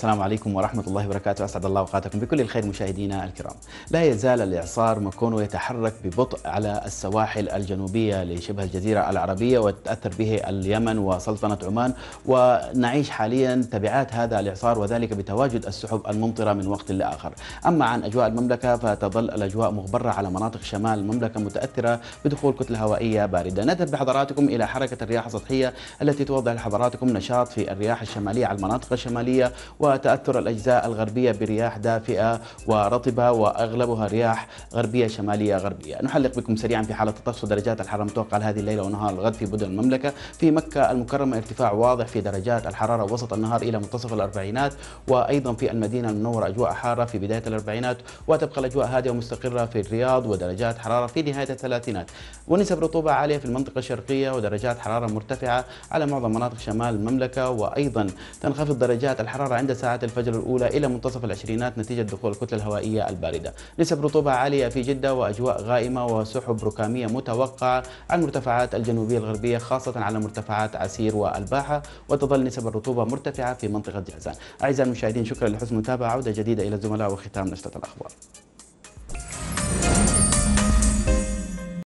السلام عليكم ورحمة الله وبركاته. أسعد الله أوقاتكم بكل الخير مشاهدينا الكرام. لا يزال الإعصار مكونة يتحرك ببطء على السواحل الجنوبية لشبه الجزيرة العربية وتأثر به اليمن وسلطنة عمان ونعيش حاليا تبعات هذا الإعصار وذلك بتواجد السحب الممطرة من وقت لآخر. أما عن أجواء المملكة فتظل الأجواء مغبرة على مناطق شمال المملكة متأثرة بدخول كتلة هوائية باردة. نذهب بحضراتكم إلى حركة الرياح السطحية التي توضح لحضراتكم نشاط في الرياح الشمالية على المناطق الشمالية وتأثر الأجزاء الغربية برياح دافئة ورطبة وأغلبها رياح غربية شمالية غربية. نحلق بكم سريعا في حالة الطقس ودرجات الحرارة المتوقعة هذه الليلة ونهار الغد في مدن المملكة. في مكة المكرمة ارتفاع واضح في درجات الحرارة وسط النهار إلى منتصف الأربعينات وأيضا في المدينة المنورة أجواء حارة في بداية الأربعينات وتبقى الأجواء هادئة ومستقرة في الرياض ودرجات حرارة في نهاية الثلاثينات. ونسب رطوبة عالية في المنطقة الشرقية ودرجات حرارة مرتفعة على معظم مناطق شمال المملكة وأيضا تنخفض درجات الحرارة عند ساعات الفجر الأولى إلى منتصف العشرينات نتيجة دخول الكتلة الهوائية الباردة. نسب رطوبة عالية في جدة وأجواء غائمة وسحب ركامية متوقعة على المرتفعات الجنوبية الغربية خاصة على مرتفعات عسير والباحة وتظل نسب الرطوبة مرتفعة في منطقة جازان أعزائي المشاهدين شكرا لحسن المتابعة. عودة جديدة إلى الزملاء وختام نشرة الأخبار.